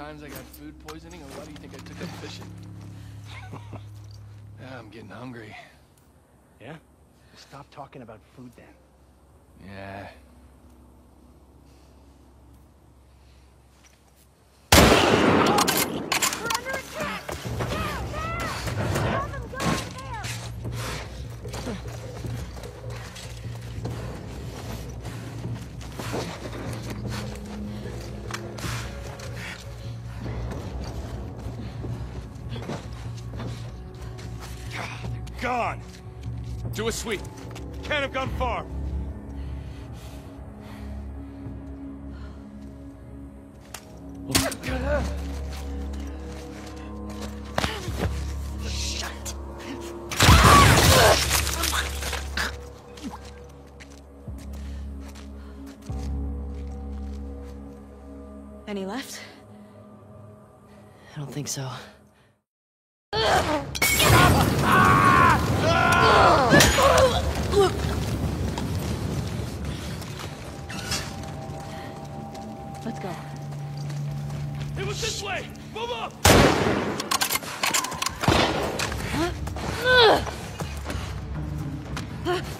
times I got food poisoning, or why do you think I took up fishing? yeah, I'm getting hungry. Yeah? Stop talking about food then. Yeah. Gone! Do a sweep. Can't have gone far. Any left? I don't think so. Let's go. It was this way! Move up! Come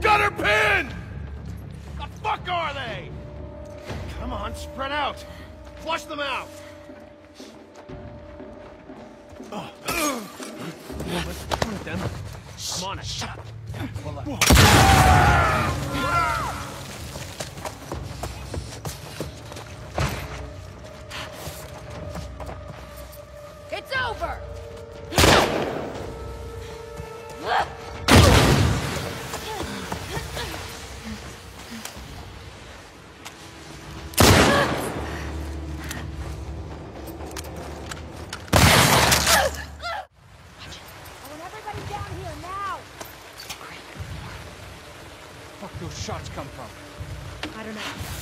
Got her pinned! The fuck are they? Come on, spread out. Flush them out. Let's point them. I'm on it. Shut up. Shots come from? I don't know.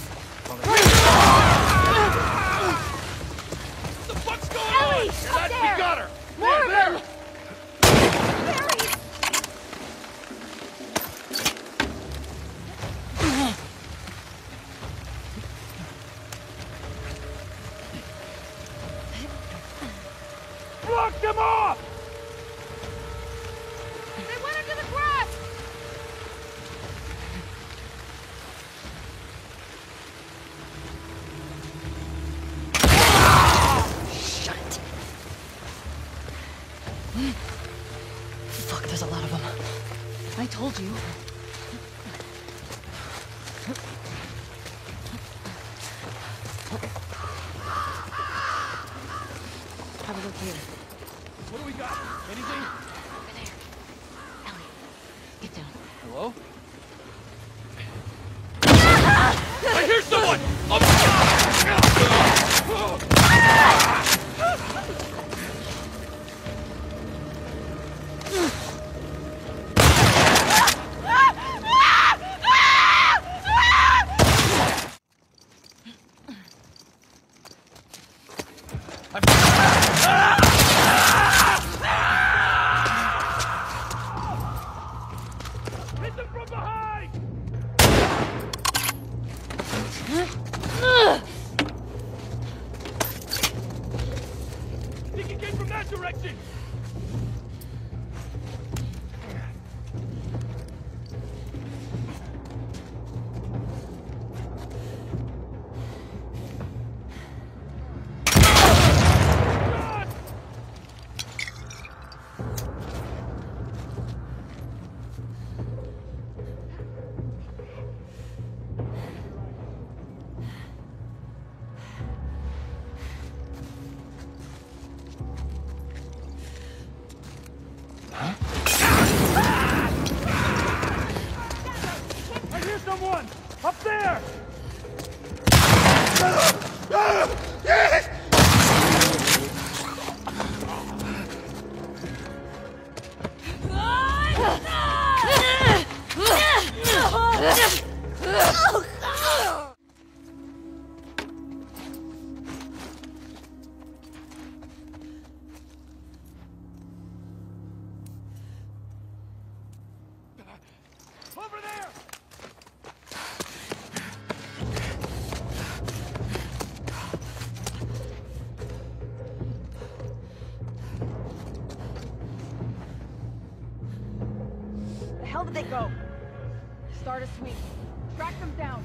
Hell did they go? Start a sweep. Track them down.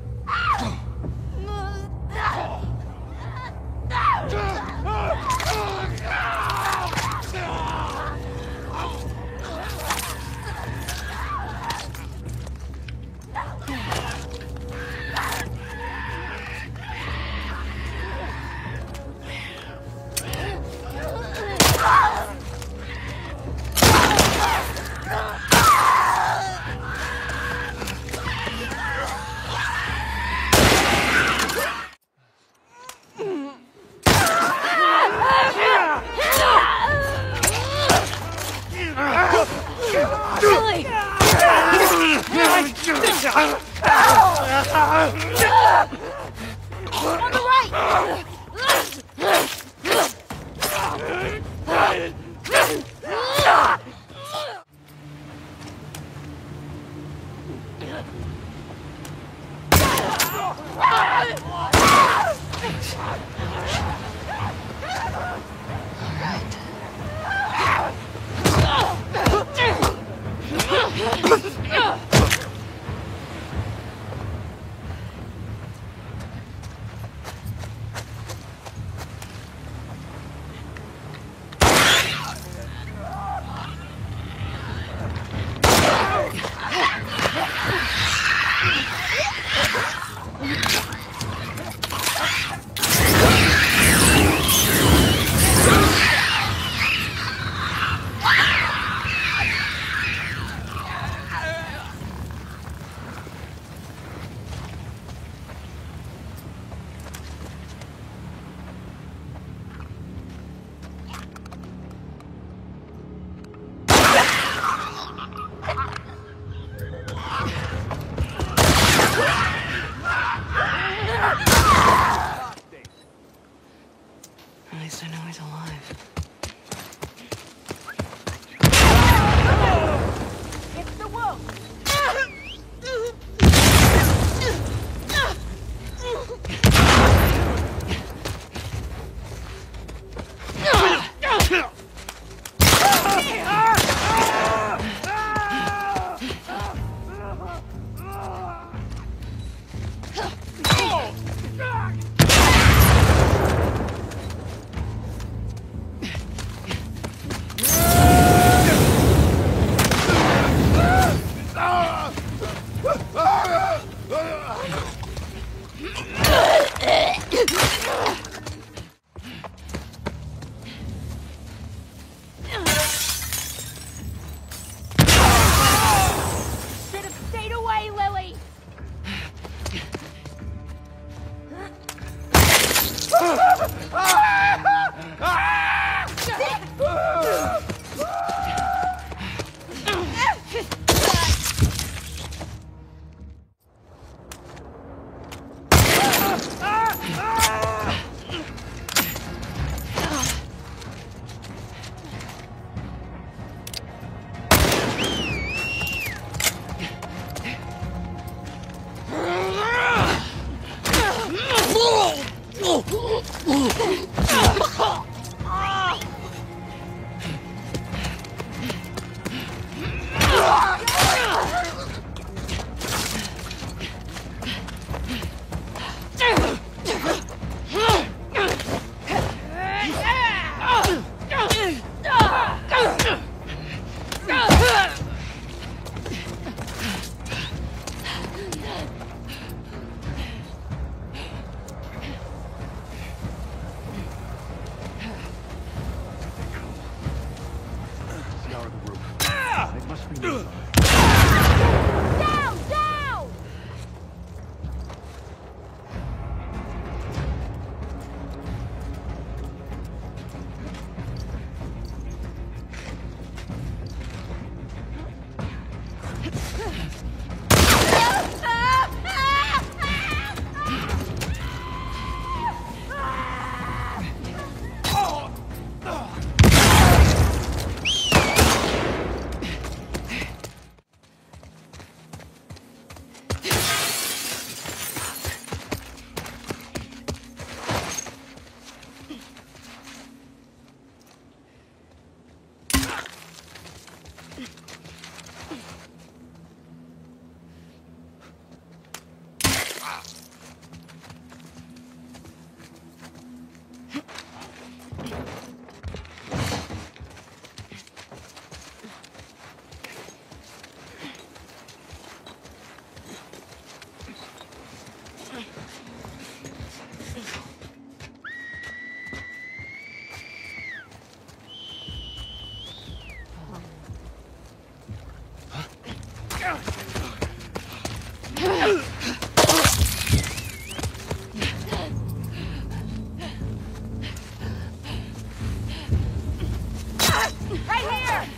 Right here!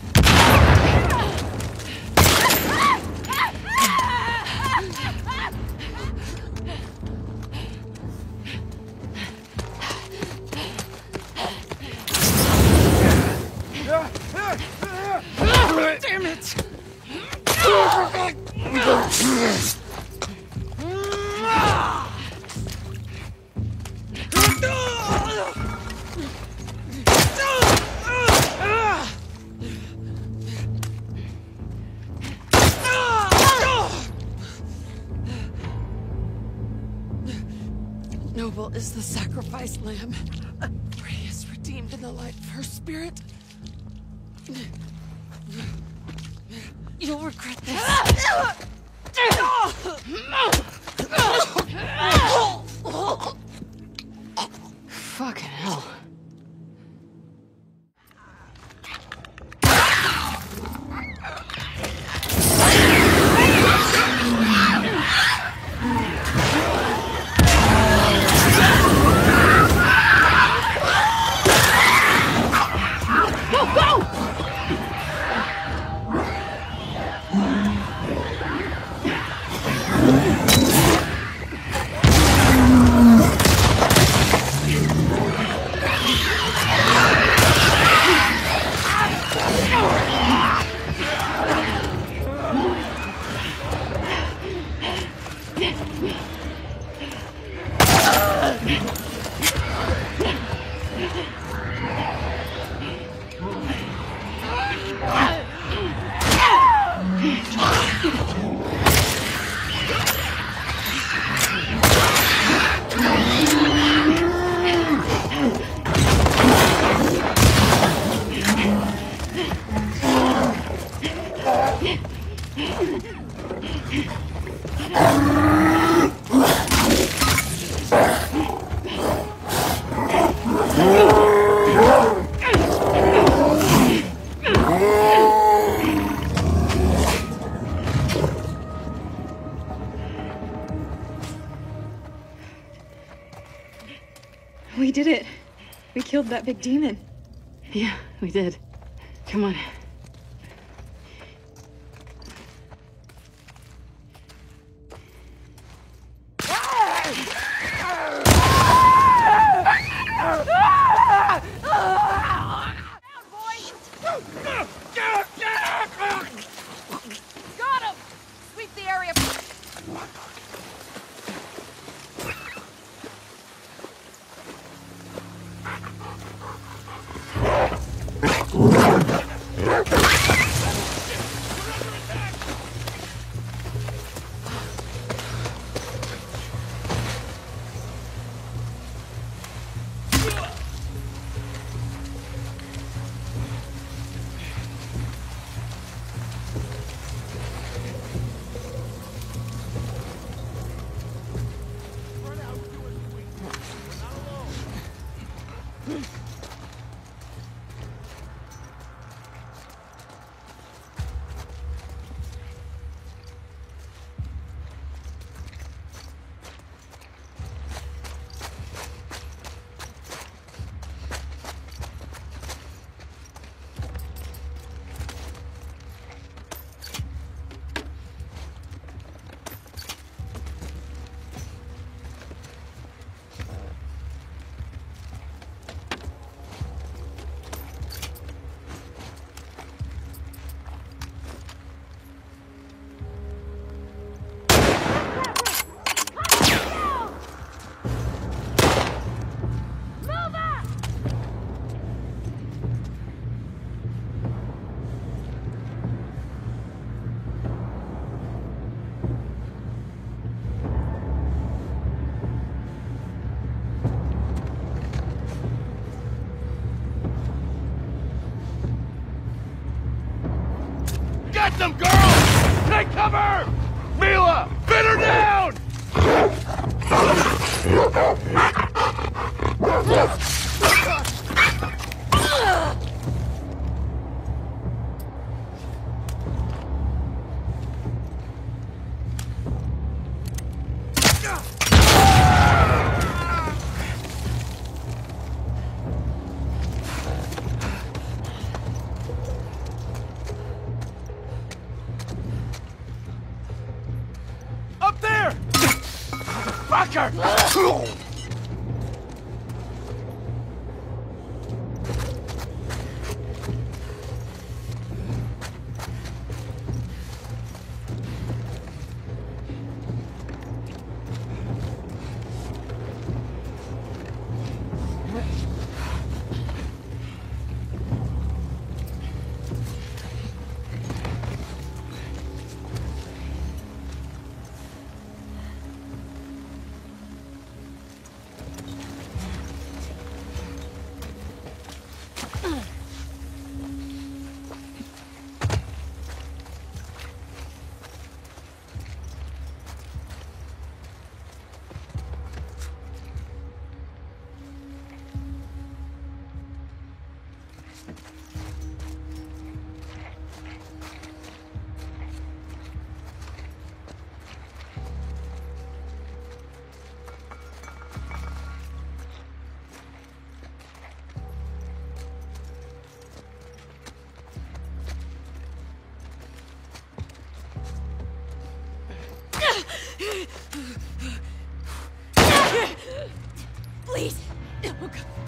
Noble is the sacrifice lamb. For he is redeemed in the light of her spirit. You'll regret this. Fucking We did it. We killed that big demon. Yeah, we did. Come on. みたいな。Them, girl! Take cover! Mila, pin her down! Up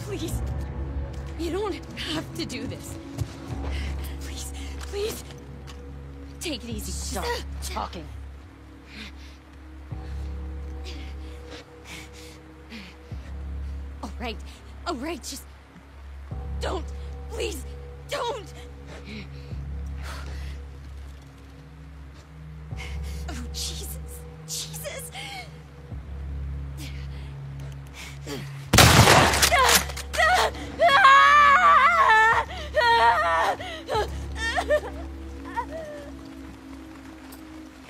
please! You don't have to do this. Please, please! Take it easy. Stop talking. All right, all right, just don't, please, don't. Oh Jesus, Jesus! I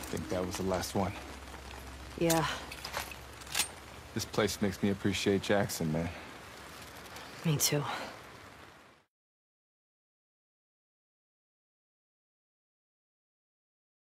think that was the last one. Yeah, This place makes me appreciate Jackson, man. me too.